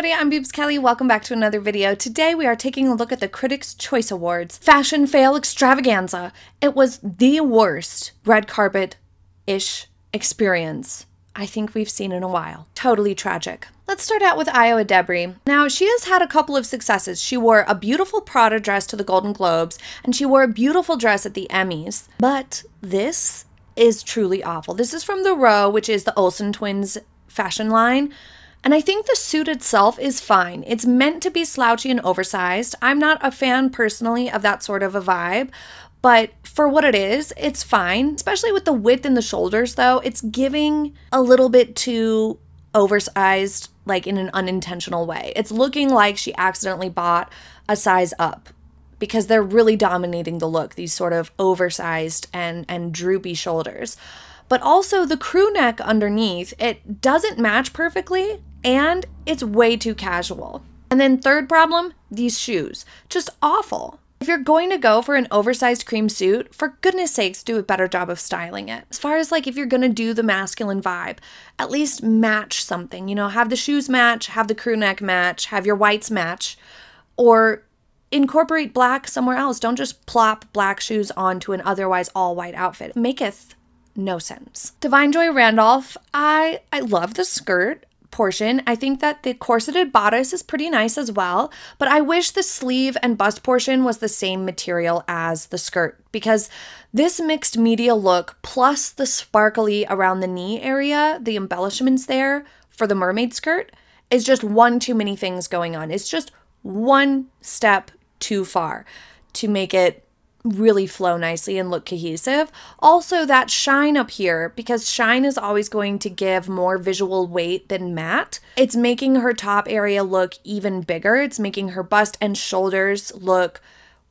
everybody, I'm Beebs Kelley. Welcome back to another video. Today we are taking a look at the Critics' Choice Awards Fashion Fail Extravaganza. It was the worst red carpet-ish experience I think we've seen in a while. Totally tragic. Let's start out with Ayo Edebiri. Now, she has had a couple of successes. She wore a beautiful Prada dress to the Golden Globes, and she wore a beautiful dress at the Emmys. But this is truly awful. This is from The Row, which is the Olsen twins fashion line. And I think the suit itself is fine. It's meant to be slouchy and oversized. I'm not a fan personally of that sort of a vibe, but for what it is, it's fine. Especially with the width in the shoulders, though, it's giving a little bit too oversized, like in an unintentional way. It's looking like she accidentally bought a size up because they're really dominating the look, these sort of oversized and, and droopy shoulders. But also the crew neck underneath, it doesn't match perfectly and it's way too casual. And then, third problem, these shoes. Just awful. If you're going to go for an oversized cream suit, for goodness sakes, do a better job of styling it. As far as like if you're going to do the masculine vibe, at least match something. You know, have the shoes match, have the crew neck match, have your whites match, or incorporate black somewhere else. Don't just plop black shoes onto an otherwise all white outfit. It maketh no sense. DaVine Joy Randolph, I I love the skirt portion. I think that the corseted bodice is pretty nice as well, but I wish the sleeve and bust portion was the same material as the skirt because this mixed media look plus the sparkly around the knee area, the embellishments there for the mermaid skirt is just one too many things going on. It's just one step too far to make it really flow nicely and look cohesive. Also, that shine up here, because shine is always going to give more visual weight than matte, it's making her top area look even bigger. It's making her bust and shoulders look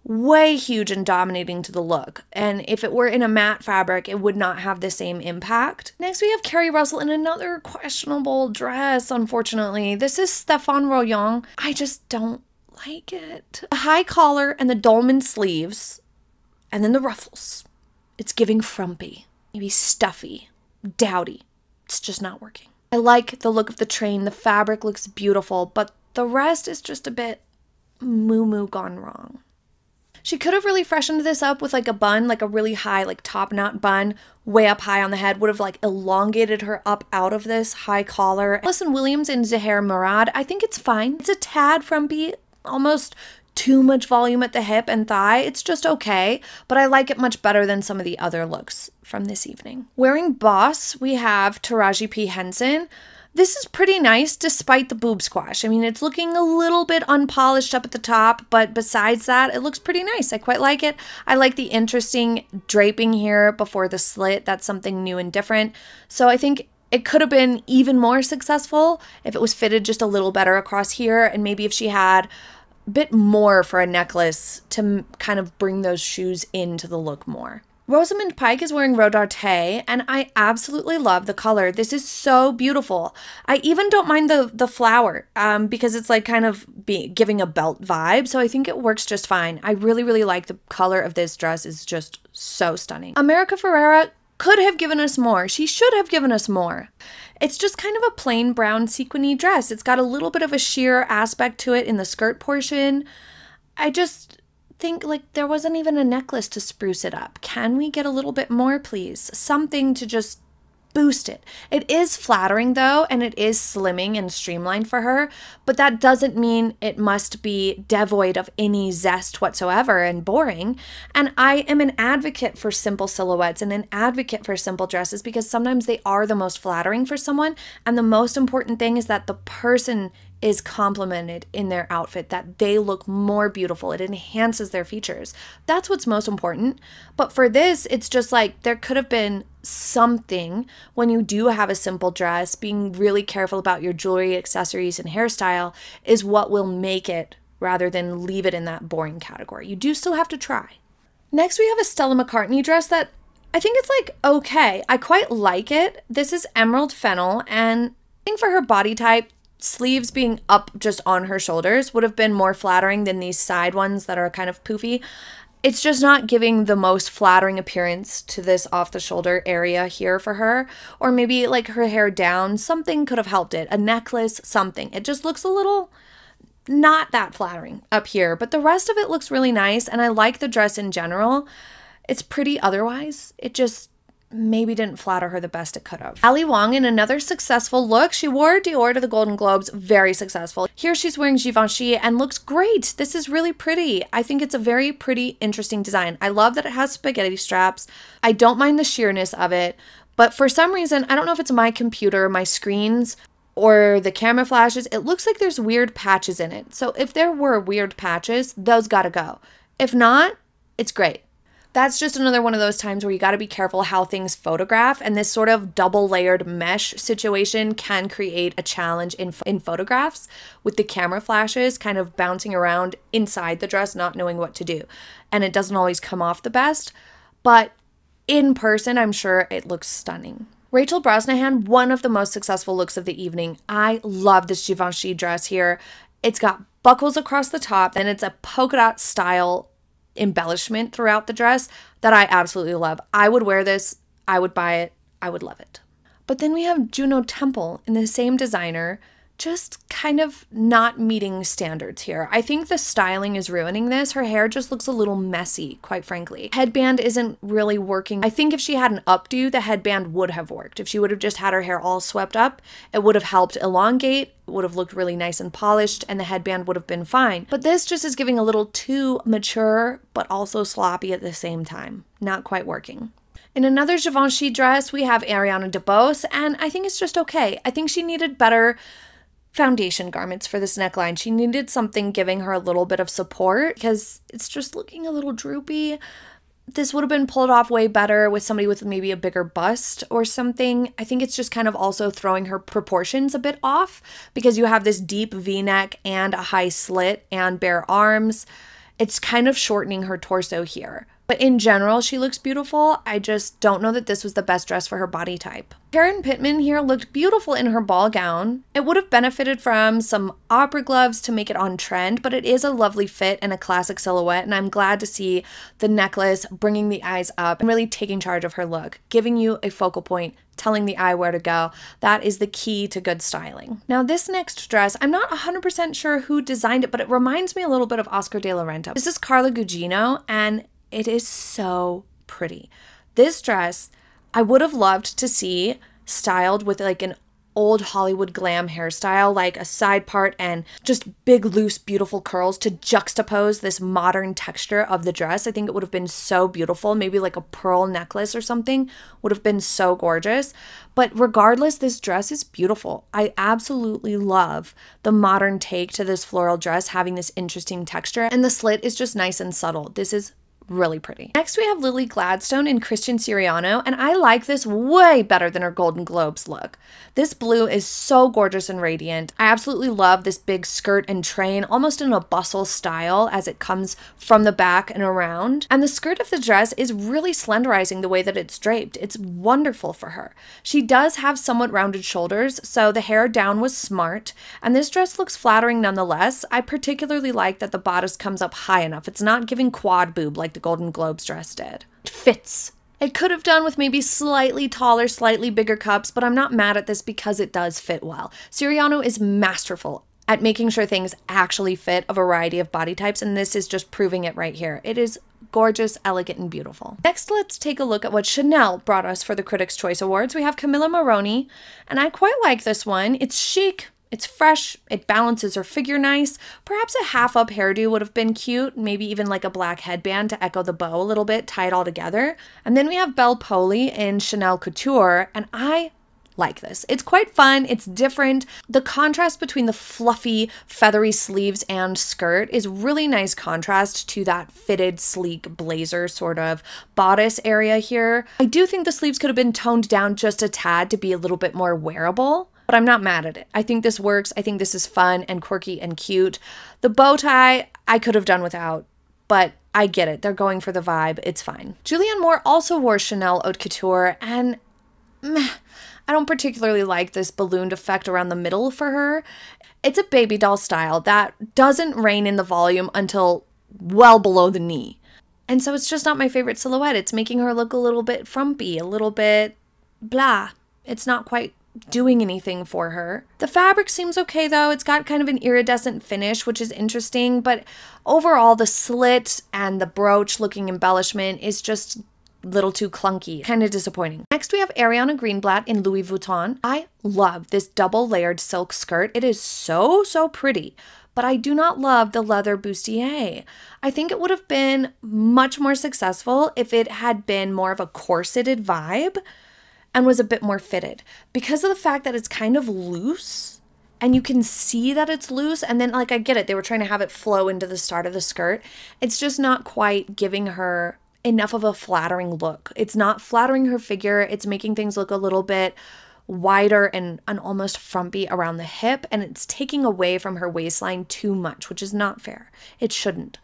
way huge and dominating to the look. And if it were in a matte fabric, it would not have the same impact. Next, we have Keri Russell in another questionable dress, unfortunately. This is Stéphane Rolland. I just don't like it. The high collar and the dolman sleeves and then the ruffles. It's giving frumpy, maybe stuffy, dowdy. It's just not working. I like the look of the train. The fabric looks beautiful, but the rest is just a bit moo moo gone wrong. She could have really freshened this up with like a bun, like a really high, like top knot bun, way up high on the head, would have like elongated her up out of this high collar. Allison Williams in Zuhair Murad, I think it's fine. It's a tad frumpy, almost too much volume at the hip and thigh. It's just okay, but I like it much better than some of the other looks from this evening. Wearing Boss, we have Taraji P. Henson. This is pretty nice despite the boob squash. I mean, it's looking a little bit unpolished up at the top, but besides that, it looks pretty nice. I quite like it. I like the interesting draping here before the slit. That's something new and different. So I think it could have been even more successful if it was fitted just a little better across here and maybe if she had bit more for a necklace to kind of bring those shoes into the look more. Rosamund Pike is wearing Rodarte, and I absolutely love the color. This is so beautiful. I even don't mind the the flower um, because it's like kind of be, giving a belt vibe, so I think it works just fine. I really, really like the color of this dress. is just so stunning. America Ferrera could have given us more. She should have given us more. It's just kind of a plain brown sequiny dress. It's got a little bit of a sheer aspect to it in the skirt portion. I just think like there wasn't even a necklace to spruce it up. Can we get a little bit more, please? Something to just boost it. It is flattering though, and it is slimming and streamlined for her, but that doesn't mean it must be devoid of any zest whatsoever and boring. And I am an advocate for simple silhouettes and an advocate for simple dresses because sometimes they are the most flattering for someone. And the most important thing is that the person is complimented in their outfit, that they look more beautiful. It enhances their features. That's what's most important. But for this, it's just like there could have been something when you do have a simple dress, being really careful about your jewelry, accessories, and hairstyle is what will make it rather than leave it in that boring category. You do still have to try. Next, we have a Stella McCartney dress that I think it's like okay. I quite like it. This is Emerald Fennell, and I think for her body type, sleeves being up just on her shoulders would have been more flattering than these side ones that are kind of poofy. it's just not giving the most flattering appearance to this off the shoulder area here for her. Or maybe like her hair down, something could have helped it. A necklace, something. It just looks a little not that flattering up here, but the rest of it looks really nice. And I like the dress in general. It's pretty otherwise. It just maybe didn't flatter her the best it could have. Ali Wong in another successful look. She wore Dior to the Golden Globes, very successful. Here she's wearing Givenchy and looks great. This is really pretty. I think it's a very pretty, interesting design. I love that it has spaghetti straps. I don't mind the sheerness of it, but for some reason, I don't know if it's my computer, my screens, or the camera flashes, it looks like there's weird patches in it. So if there were weird patches, those gotta go. If not, it's great that's just another one of those times where you got to be careful how things photograph and this sort of double layered mesh situation can create a challenge in in photographs with the camera flashes kind of bouncing around inside the dress not knowing what to do and it doesn't always come off the best but in person I'm sure it looks stunning Rachel Brosnahan, one of the most successful looks of the evening. I love this Givenchy dress here. It's got buckles across the top, and it's a polka dot style embellishment throughout the dress that I absolutely love. I would wear this, I would buy it, I would love it. But then we have Juno Temple in the same designer just kind of not meeting standards here. I think the styling is ruining this. Her hair just looks a little messy, quite frankly. Headband isn't really working. I think if she had an updo, the headband would have worked. If she would have just had her hair all swept up, it would have helped elongate, would have looked really nice and polished, and the headband would have been fine. But this just is giving a little too mature, but also sloppy at the same time. Not quite working. In another Givenchy dress, we have Ariana DeBose, and I think it's just okay. I think she needed better foundation garments for this neckline. She needed something giving her a little bit of support because it's just looking a little droopy. This would have been pulled off way better with somebody with maybe a bigger bust or something. I think it's just kind of also throwing her proportions a bit off because you have this deep v neck and a high slit and bare arms. It's kind of shortening her torso here. But in general, she looks beautiful. I just don't know that this was the best dress for her body type. Karen Pittman here looked beautiful in her ball gown. It would have benefited from some opera gloves to make it on trend, but it is a lovely fit and a classic silhouette, and I'm glad to see the necklace bringing the eyes up and really taking charge of her look, giving you a focal point, telling the eye where to go. That is the key to good styling. Now, this next dress, I'm not 100% sure who designed it, but it reminds me a little bit of Oscar de la Renta. This is Carla Gugino, and it is so pretty. This dress, I would have loved to see styled with like an old Hollywood glam hairstyle, like a side part and just big, loose, beautiful curls to juxtapose this modern texture of the dress. I think it would have been so beautiful. Maybe like a pearl necklace or something would have been so gorgeous. But regardless, this dress is beautiful. I absolutely love the modern take to this floral dress, having this interesting texture, and the slit is just nice and subtle. This is really pretty. Next, we have Lily Gladstone in Christian Siriano, and I like this way better than her Golden Globes look. This blue is so gorgeous and radiant. I absolutely love this big skirt and train, almost in a bustle style as it comes from the back and around. And the skirt of the dress is really slenderizing the way that it's draped. It's wonderful for her. She does have somewhat rounded shoulders, so the hair down was smart, and this dress looks flattering nonetheless. I particularly like that the bodice comes up high enough. It's not giving quad boob like the the Golden Globes dress did. It fits. It could have done with maybe slightly taller, slightly bigger cups, but I'm not mad at this because it does fit well. Siriano is masterful at making sure things actually fit a variety of body types, and this is just proving it right here. It is gorgeous, elegant, and beautiful. Next, let's take a look at what Chanel brought us for the Critics' Choice Awards. We have Camilla Morrone, and I quite like this one. It's chic, it's fresh, it balances her figure nice. Perhaps a half up hairdo would have been cute, maybe even like a black headband to echo the bow a little bit, tie it all together. And then we have Bel Powley in Chanel Couture, and I like this. It's quite fun, it's different. The contrast between the fluffy, feathery sleeves and skirt is really nice contrast to that fitted, sleek blazer sort of bodice area here. I do think the sleeves could have been toned down just a tad to be a little bit more wearable but I'm not mad at it. I think this works. I think this is fun and quirky and cute. The bow tie, I could have done without, but I get it. They're going for the vibe. It's fine. Julianne Moore also wore Chanel Haute Couture, and meh, I don't particularly like this ballooned effect around the middle for her. It's a baby doll style that doesn't rein in the volume until well below the knee. And so it's just not my favorite silhouette. It's making her look a little bit frumpy, a little bit blah. It's not quite doing anything for her. The fabric seems okay though. It's got kind of an iridescent finish, which is interesting, but overall the slit and the brooch looking embellishment is just a little too clunky, kind of disappointing. Next, we have Ariana Greenblatt in Louis Vuitton. I love this double layered silk skirt. It is so, so pretty but I do not love the leather bustier. I think it would have been much more successful if it had been more of a corseted vibe and was a bit more fitted. Because of the fact that it's kind of loose and you can see that it's loose and then like I get it, they were trying to have it flow into the start of the skirt. It's just not quite giving her enough of a flattering look. It's not flattering her figure. It's making things look a little bit wider and, and almost frumpy around the hip, and it's taking away from her waistline too much, which is not fair. It shouldn't.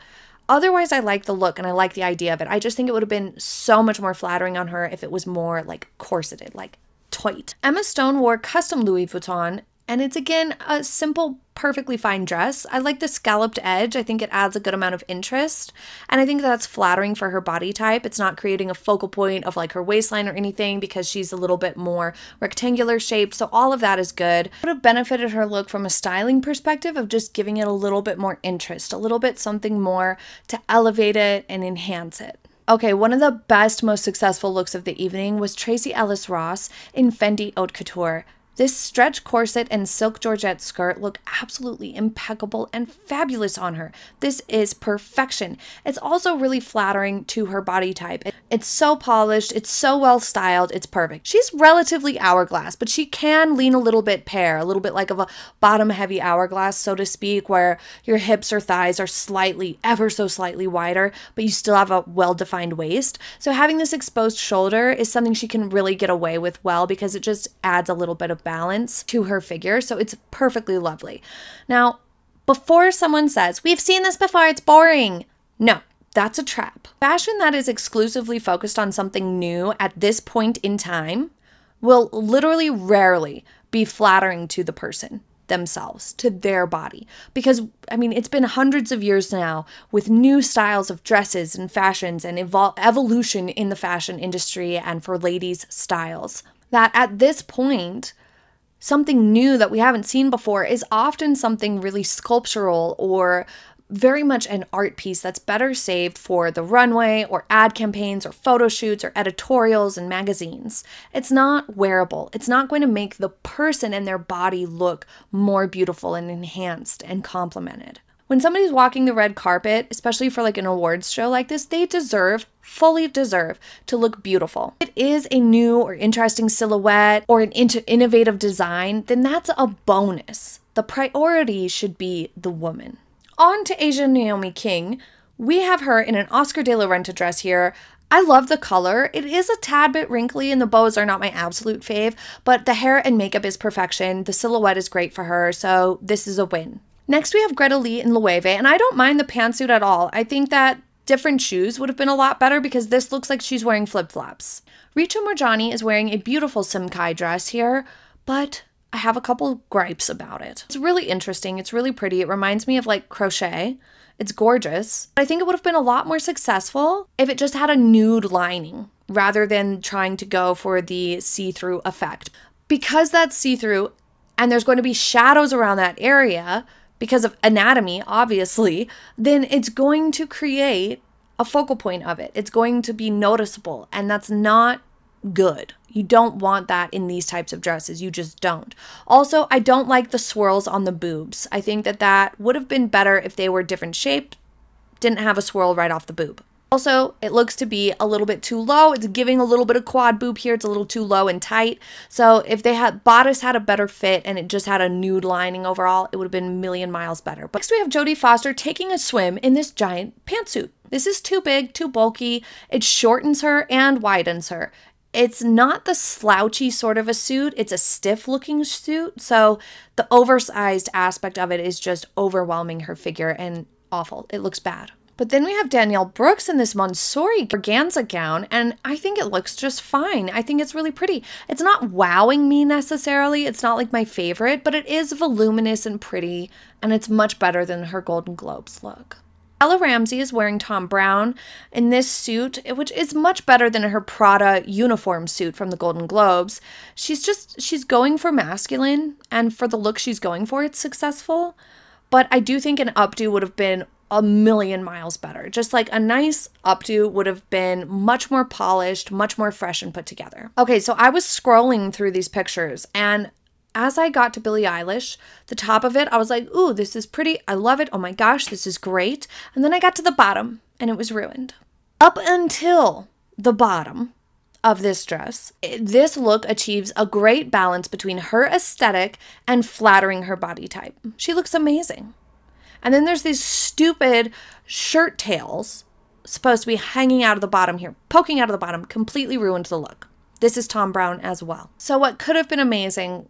Otherwise, I like the look and I like the idea of it. I just think it would have been so much more flattering on her if it was more like corseted, like tight. Emma Stone wore custom Louis Vuitton and it's again a simple, perfectly fine dress. I like the scalloped edge. I think it adds a good amount of interest. And I think that's flattering for her body type. It's not creating a focal point of like her waistline or anything because she's a little bit more rectangular shaped. So all of that is good. It would have benefited her look from a styling perspective of just giving it a little bit more interest, a little bit something more to elevate it and enhance it. Okay, one of the best, most successful looks of the evening was Tracee Ellis Ross in Fendi Haute Couture. This stretch corset and silk georgette skirt look absolutely impeccable and fabulous on her. This is perfection. It's also really flattering to her body type. It's so polished, it's so well styled, it's perfect. She's relatively hourglass, but she can lean a little bit pear, a little bit like of a bottom heavy hourglass, so to speak, where your hips or thighs are slightly, ever so slightly wider, but you still have a well defined waist. So having this exposed shoulder is something she can really get away with well because it just adds a little bit of balance to her figure. So it's perfectly lovely. Now, before someone says, We've seen this before, it's boring. No, that's a trap. Fashion that is exclusively focused on something new at this point in time will literally rarely be flattering to the person themselves, to their body. Because, I mean, it's been hundreds of years now with new styles of dresses and fashions and evol- evolution in the fashion industry and for ladies' styles. That at this point, something new that we haven't seen before is often something really sculptural or very much an art piece that's better saved for the runway or ad campaigns or photo shoots or editorials and magazines. It's not wearable. It's not going to make the person and their body look more beautiful and enhanced and complemented. When somebody's walking the red carpet, especially for like an awards show like this, they deserve, fully deserve, to look beautiful. If it is a new or interesting silhouette or an innovative design, then that's a bonus. The priority should be the woman. On to Aja Naomi King. We have her in an Oscar de la Renta dress here. I love the color. It is a tad bit wrinkly and the bows are not my absolute fave, but the hair and makeup is perfection. The silhouette is great for her, so this is a win. Next, we have Greta Lee in Loewe, and I don't mind the pantsuit at all. I think that different shoes would have been a lot better because this looks like she's wearing flip flops. Ritu Mirjani is wearing a beautiful Simkhai dress here, but I have a couple gripes about it. It's really interesting, it's really pretty. It reminds me of like crochet. It's gorgeous. I think it would have been a lot more successful if it just had a nude lining rather than trying to go for the see through effect. Because that's see through and there's going to be shadows around that area, because of anatomy, obviously, then it's going to create a focal point of it. It's going to be noticeable, and that's not good. You don't want that in these types of dresses. You just don't. Also, I don't like the swirls on the boobs. I think that that would have been better if they were different shape, didn't have a swirl right off the boob. Also, it looks to be a little bit too low. It's giving a little bit of quad boob here. It's a little too low and tight. So if they had bodice had a better fit and it just had a nude lining overall, it would have been a million miles better. But next we have Jodie Foster taking a swim in this giant pantsuit. This is too big, too bulky. It shortens her and widens her. It's not the slouchy sort of a suit, it's a stiff looking suit. So the oversized aspect of it is just overwhelming her figure and awful. It looks bad. But then we have Danielle Brooks in this Monsoori organza gown, and I think it looks just fine. I think it's really pretty. It's not wowing me necessarily, it's not like my favorite, but it is voluminous and pretty, and it's much better than her Golden Globes look. Bella Ramsey is wearing Thom Browne in this suit, which is much better than her Prada uniform suit from the Golden Globes. She's just, she's going for masculine, and for the look she's going for, it's successful. But I do think an updo would have been a million miles better. Just like a nice updo would have been much more polished, much more fresh and put together. Okay, so I was scrolling through these pictures and as I got to Billie Eilish, the top of it, I was like, ooh, this is pretty. I love it. Oh my gosh, this is great. And then I got to the bottom and it was ruined. Up until the bottom of this dress, this look achieves a great balance between her aesthetic and flattering her body type. She looks amazing. And then there's these stupid shirt tails supposed to be hanging out of the bottom here, poking out of the bottom, completely ruined the look. This is Thom Browne as well. So what could have been amazing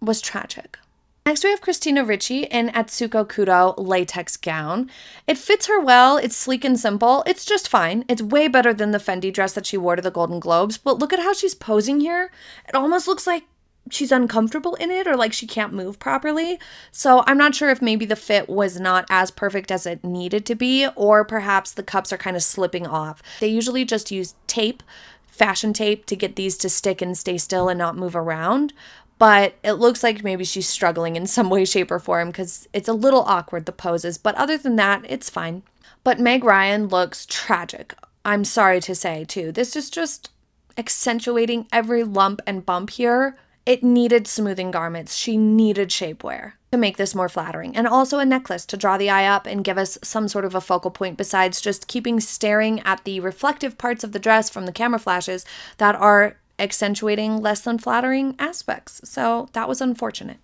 was tragic. Next, we have Christina Ricci in Atsuko Kudo latex gown. It fits her well, it's sleek and simple, it's just fine. It's way better than the Fendi dress that she wore to the Golden Globes, but look at how she's posing here. It almost looks like she's uncomfortable in it or like she can't move properly. So I'm not sure if maybe the fit was not as perfect as it needed to be, or perhaps the cups are kind of slipping off. They usually just use tape fashion tape to get these to stick and stay still and not move around but it looks like maybe she's struggling in some way, shape, or form because it's a little awkward, the poses. But other than that, it's fine. But Meg Ryan looks tragic. I'm sorry to say, too. This is just accentuating every lump and bump here. It needed smoothing garments. She needed shapewear to make this more flattering, and also a necklace to draw the eye up and give us some sort of a focal point besides just keeping staring at the reflective parts of the dress from the camera flashes that are accentuating less than flattering aspects. So that was unfortunate.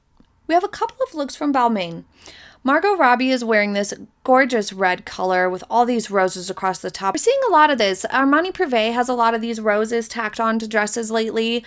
We have a couple of looks from Balmain. Margot Robbie is wearing this gorgeous red color with all these roses across the top. We're seeing a lot of this. Armani Privé has a lot of these roses tacked on to dresses lately.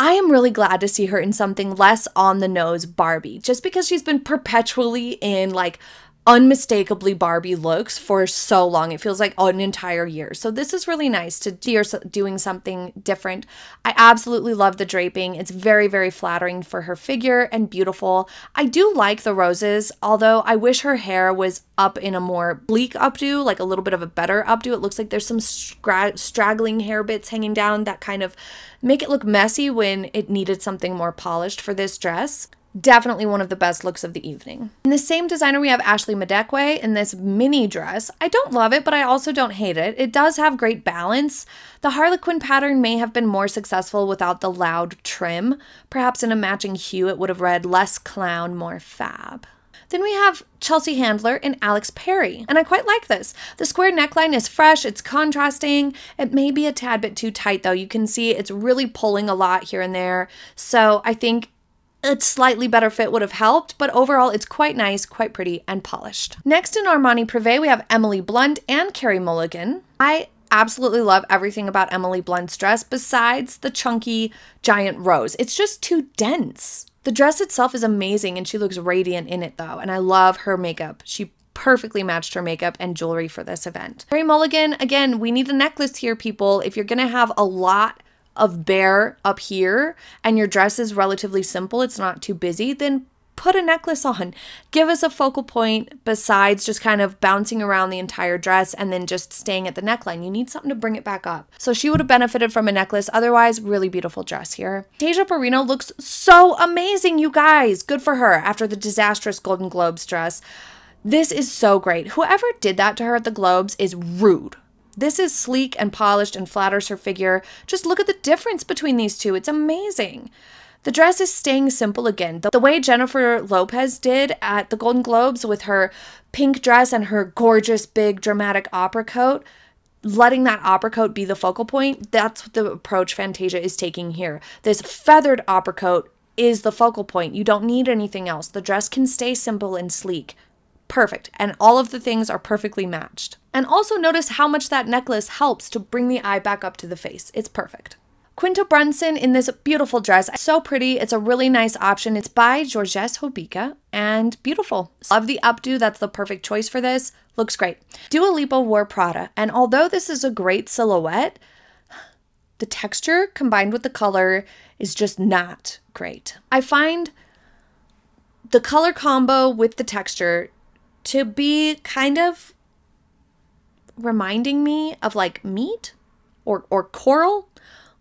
I am really glad to see her in something less on the nose Barbie, just because she's been perpetually in like unmistakably Barbie looks for so long. It feels like an entire year. So this is really nice to do doing something different. I absolutely love the draping. It's very, very flattering for her figure and beautiful. I do like the roses, although I wish her hair was up in a more bleak updo, like a little bit of a better updo. It looks like there's some straggling hair bits hanging down that kind of make it look messy when it needed something more polished for this dress. Definitely one of the best looks of the evening. In the same designer, we have Ashley Madekwe in this mini dress. I don't love it, but I also don't hate it. It does have great balance. The Harlequin pattern may have been more successful without the loud trim. Perhaps in a matching hue, it would have read less clown, more fab. Then we have Chelsea Handler and Alex Perry, and I quite like this. The square neckline is fresh, it's contrasting. It may be a tad bit too tight though. You can see it's really pulling a lot here and there. So I think a slightly better fit would have helped, but overall it's quite nice, quite pretty, and polished. Next in Armani Privé, we have Emily Blunt and Carey Mulligan. I absolutely love everything about Emily Blunt's dress besides the chunky giant rose. It's just too dense. The dress itself is amazing and she looks radiant in it though, and I love her makeup. She perfectly matched her makeup and jewelry for this event. Carey Mulligan, again, we need a necklace here, people. If you're gonna have a lot of bare up here and your dress is relatively simple, it's not too busy, then put a necklace on. Give us a focal point besides just kind of bouncing around the entire dress and then just staying at the neckline. You need something to bring it back up. So she would have benefited from a necklace. Otherwise, really beautiful dress here. Fantasia Barrino looks so amazing, you guys. Good for her after the disastrous Golden Globes dress. This is so great. Whoever did that to her at the Globes is rude. This is sleek and polished and flatters her figure. Just look at the difference between these two. It's amazing. The dress is staying simple again. The, the, way Jennifer Lopez did at the Golden Globes with her pink dress and her gorgeous big dramatic opera coat, letting that opera coat be the focal point, that's what the approach Fantasia is taking here. This feathered opera coat is the focal point. You don't need anything else. The dress can stay simple and sleek. Perfect. And all of the things are perfectly matched. And also notice how much that necklace helps to bring the eye back up to the face. It's perfect. Quinta Brunson in this beautiful dress. So pretty. It's a really nice option. It's by Georges Hobeika and beautiful. Love the updo. That's the perfect choice for this. Looks great. Dua Lipa wore Prada. And although this is a great silhouette, the texture combined with the color is just not great. I find the color combo with the texture to be kind of reminding me of like meat or, or coral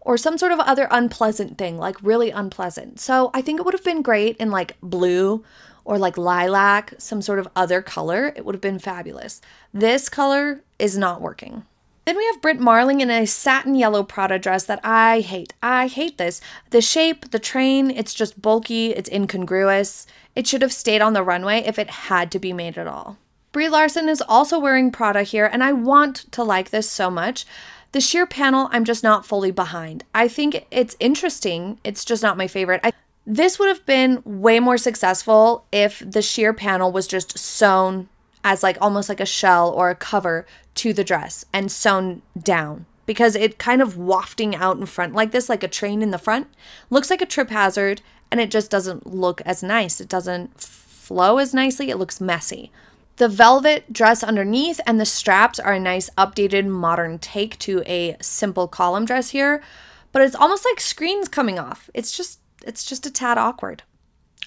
or some sort of other unpleasant thing, like really unpleasant. So I think it would have been great in like blue or like lilac, some sort of other color. It would have been fabulous. This color is not working. Then we have Britt Marling in a satin yellow Prada dress that I hate. I hate this. The shape, the train, it's just bulky, it's incongruous. It should have stayed on the runway if it had to be made at all. Brie Larson is also wearing Prada here, and I want to like this so much. The sheer panel, I'm just not fully behind. I think it's interesting. It's just not my favorite. I, this would have been way more successful if the sheer panel was just sewn as like almost like a shell or a cover to the dress and sewn down because it kind of wafting out in front like this, like a train in the front, looks like a trip hazard and it just doesn't look as nice. It doesn't flow as nicely. It looks messy. The velvet dress underneath and the straps are a nice updated modern take to a simple column dress here, but it's almost like screens coming off. It's just it's just a tad awkward.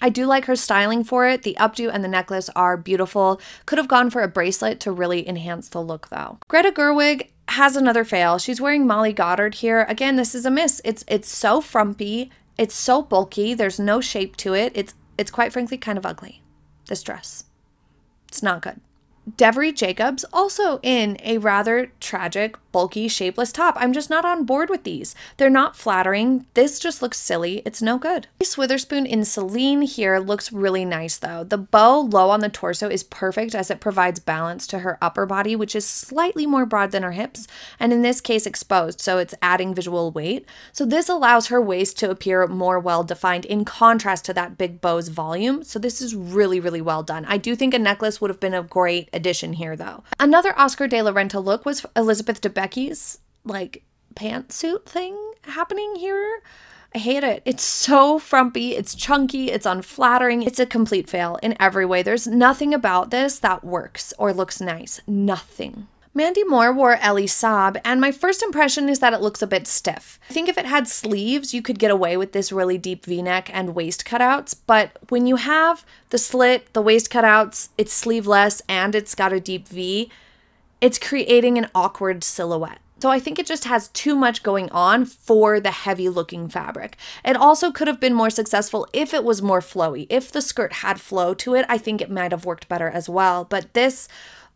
I do like her styling for it. The updo and the necklace are beautiful. Could have gone for a bracelet to really enhance the look though. Greta Gerwig has another fail. She's wearing Molly Goddard here. Again, this is a miss. It's it's so frumpy. It's so bulky. There's no shape to it. It's it's quite frankly kind of ugly. This dress. It's not good. Devery Jacobs also in a rather tragic, bulky, shapeless top. I'm just not on board with these. They're not flattering. This just looks silly. It's no good. Reese Witherspoon in Celine here looks really nice though. The bow low on the torso is perfect as it provides balance to her upper body, which is slightly more broad than her hips, and in this case exposed, so it's adding visual weight. So this allows her waist to appear more well defined in contrast to that big bow's volume. So this is really, really well done. I do think a necklace would have been a great addition here, though. Another Oscar de la Renta look was Elizabeth Debicki's like pantsuit thing happening here. I hate it. It's so frumpy, it's chunky, it's unflattering, it's a complete fail in every way. There's nothing about this that works or looks nice. Nothing. Mandy Moore wore Elie Saab, and my first impression is that it looks a bit stiff. I think if it had sleeves, you could get away with this really deep v neck and waist cutouts, but when you have the slit, the waist cutouts, it's sleeveless, and it's got a deep V, it's creating an awkward silhouette. So I think it just has too much going on for the heavy looking fabric. It also could have been more successful if it was more flowy. If the skirt had flow to it, I think it might have worked better as well. But this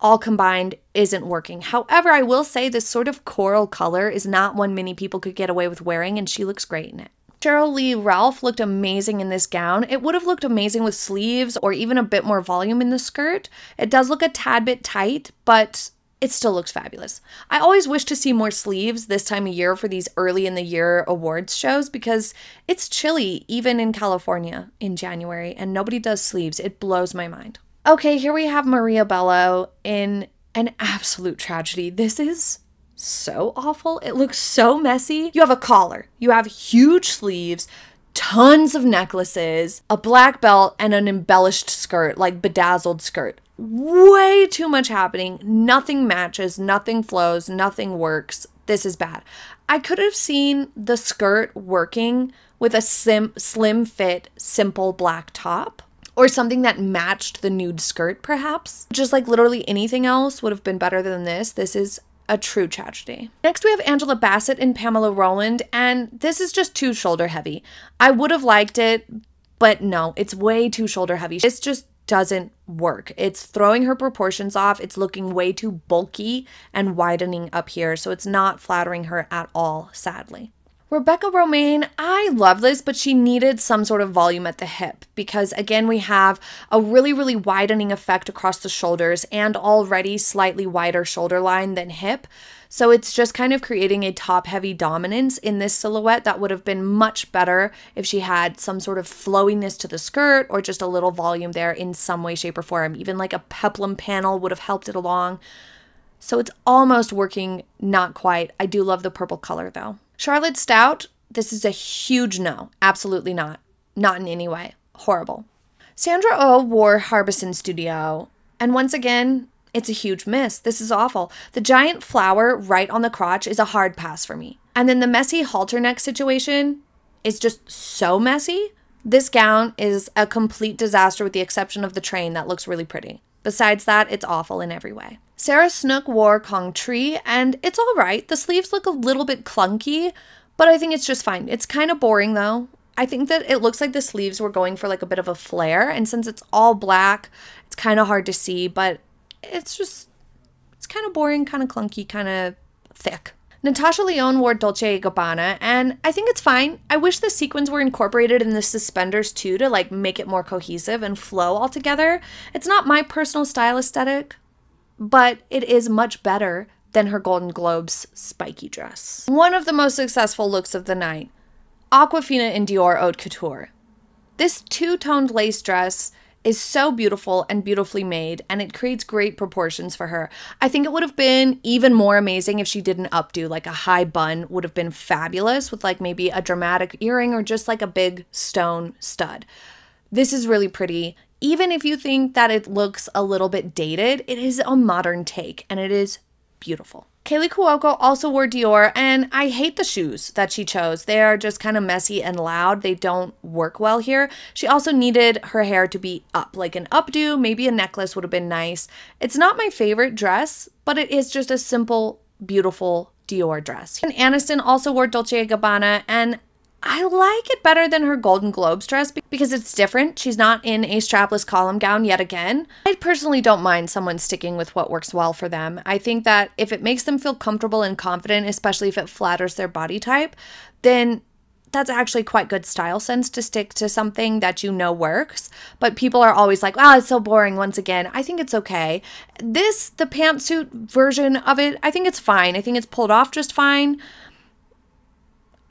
all combined isn't working. However, I will say this sort of coral color is not one many people could get away with wearing, and she looks great in it. Sheryl Lee Ralph looked amazing in this gown. It would have looked amazing with sleeves or even a bit more volume in the skirt. It does look a tad bit tight, but it still looks fabulous. I always wish to see more sleeves this time of year for these early in the year awards shows because it's chilly even in California in January and nobody does sleeves. It blows my mind. Okay, here we have Maria Bello in an absolute tragedy. This is so awful. It looks so messy. You have a collar, you have huge sleeves, tons of necklaces, a black belt, and an embellished skirt, like bedazzled skirt. Way too much happening. Nothing matches, nothing flows, nothing works. This is bad. I could have seen the skirt working with a sim- slim fit, simple black top or something that matched the nude skirt, perhaps. Just like literally anything else would have been better than this. This is a true tragedy. Next, we have Angela Bassett and Pamela Roland, and this is just too shoulder heavy. I would have liked it, but no, it's way too shoulder heavy. This just doesn't work. It's throwing her proportions off. It's looking way too bulky and widening up here, so it's not flattering her at all, sadly. Rebecca Romijn, I love this, but she needed some sort of volume at the hip because, again, we have a really, really widening effect across the shoulders and already slightly wider shoulder line than hip. So it's just kind of creating a top heavy dominance in this silhouette that would have been much better if she had some sort of flowiness to the skirt or just a little volume there in some way, shape, or form. Even like a peplum panel would have helped it along. So it's almost working, not quite. I do love the purple color though. Charlotte Stout, this is a huge no. Absolutely not. Not in any way. Horrible. Sandra O oh wore Harbison Studio, and once again, it's a huge miss. This is awful. The giant flower right on the crotch is a hard pass for me. And then the messy halter neck situation is just so messy. This gown is a complete disaster with the exception of the train that looks really pretty. Besides that, it's awful in every way. Sarah Snook wore Kong Tree, and it's all right. The sleeves look a little bit clunky, but I think it's just fine. It's kind of boring though. I think that it looks like the sleeves were going for like a bit of a flare, and since it's all black, it's kind of hard to see, but it's just, it's kind of boring, kind of clunky, kind of thick. Natasha Lyonne wore Dolce & Gabbana, and I think it's fine. I wish the sequins were incorporated in the suspenders too to like make it more cohesive and flow all together. It's not my personal style aesthetic, but it is much better than her Golden Globes spiky dress. One of the most successful looks of the night, Awkwafina in Dior Haute Couture. This two-toned lace dress is so beautiful and beautifully made, and it creates great proportions for her. I think it would have been even more amazing if she did an updo, like a high bun would have been fabulous with like maybe a dramatic earring or just like a big stone stud. This is really pretty. Even if you think that it looks a little bit dated, it is a modern take and it is beautiful. Kaley Cuoco also wore Dior, and I hate the shoes that she chose. They are just kind of messy and loud. They don't work well here. She also needed her hair to be up, like an updo, maybe a necklace would have been nice. It's not my favorite dress, but it is just a simple, beautiful Dior dress. And Aniston also wore Dolce & Gabbana, and I like it better than her Golden Globes dress because it's different. She's not in a strapless column gown yet again. I personally don't mind someone sticking with what works well for them. I think that if it makes them feel comfortable and confident, especially if it flatters their body type, then that's actually quite good style sense to stick to something that you know works. But people are always like, wow, oh, it's so boring once again. I think it's okay. This, the pantsuit version of it, I think it's fine. I think it's pulled off just fine.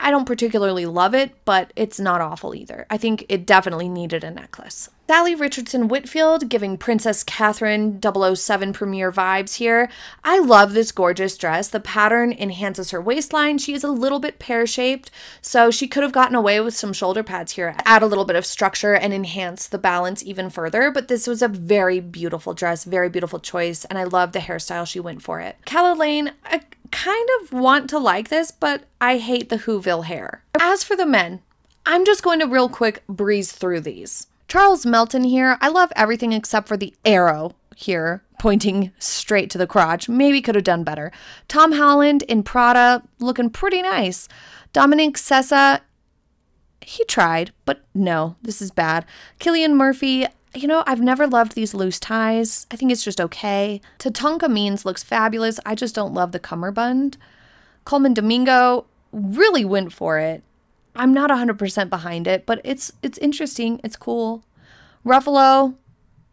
I don't particularly love it, but it's not awful either. I think it definitely needed a necklace. Sally Richardson Whitfield giving Princess Catherine 007 premiere vibes here. I love this gorgeous dress. The pattern enhances her waistline. She is a little bit pear shaped, so she could have gotten away with some shoulder pads here. Add a little bit of structure and enhance the balance even further, but this was a very beautiful dress, very beautiful choice, and I love the hairstyle she went for it. Calla Lane, I kind of want to like this, but I hate the Whoville hair. As for the men, I'm just going to real quick breeze through these. Charles Melton here, I love everything except for the arrow here pointing straight to the crotch. Maybe could have done better. Tom Holland in Prada looking pretty nice. Dominic Sessa, he tried, but no, this is bad. Cillian Murphy, you know, I've never loved these loose ties. I think it's just okay. Tatanka Means looks fabulous. I just don't love the cummerbund. Colman Domingo really went for it. I'm not 100% behind it, but it's it's interesting. It's cool. Ruffalo,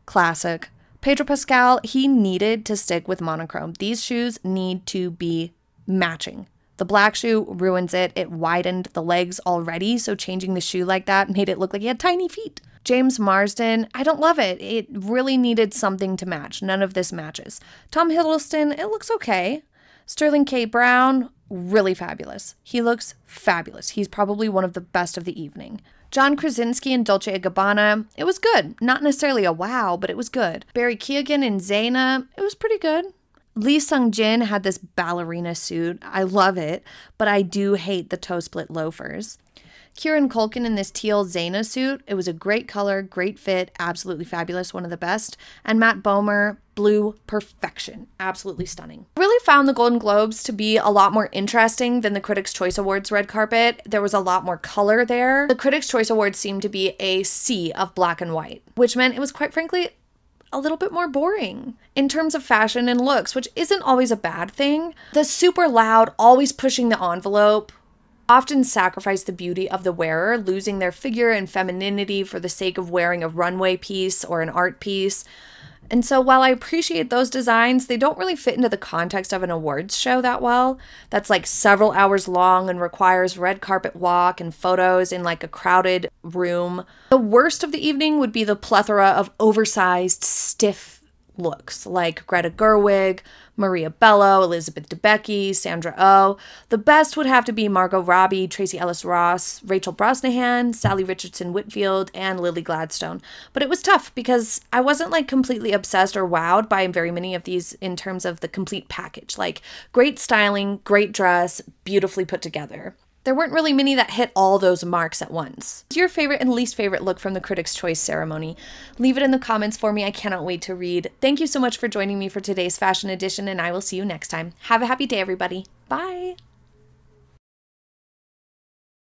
classic. Pedro Pascal, he needed to stick with monochrome. These shoes need to be matching. The black shoe ruins it. It widened the legs already, so changing the shoe like that made it look like he had tiny feet. James Marsden, I don't love it. It really needed something to match. None of this matches. Tom Hiddleston, it looks okay. Sterling K. Brown, really fabulous. He looks fabulous. He's probably one of the best of the evening. John Krasinski and Dolce & Gabbana, it was good. Not necessarily a wow, but it was good. Barry Keoghan and Zayn, it was pretty good. Lee Sung Jin had this ballerina suit. I love it, but I do hate the toe split loafers. Kieran Culkin in this teal Zegna suit. It was a great color, great fit, absolutely fabulous, one of the best. And Matt Bomer, blue perfection, absolutely stunning. Really found the Golden Globes to be a lot more interesting than the Critics' Choice Awards red carpet. There was a lot more color there. The Critics' Choice Awards seemed to be a sea of black and white, which meant it was quite frankly a little bit more boring in terms of fashion and looks, which isn't always a bad thing. The super loud, always pushing the envelope, often sacrifice the beauty of the wearer, losing their figure and femininity for the sake of wearing a runway piece or an art piece. And so while I appreciate those designs, they don't really fit into the context of an awards show that well. That's like several hours long and requires red carpet walk and photos in like a crowded room. The worst of the evening would be the plethora of oversized, stiff looks like Greta Gerwig, Maria Bello, Elizabeth Debicki, Sandra Oh. The best would have to be Margot Robbie, Tracee Ellis Ross, Rachel Brosnahan, Sally Richardson Whitfield, and Lily Gladstone. But it was tough because I wasn't like completely obsessed or wowed by very many of these in terms of the complete package. Like great styling, great dress, beautifully put together. There weren't really many that hit all those marks at once. What's your favorite and least favorite look from the Critics' Choice ceremony? Leave it in the comments for me. I cannot wait to read. Thank you so much for joining me for today's fashion edition, and I will see you next time. Have a happy day, everybody. Bye.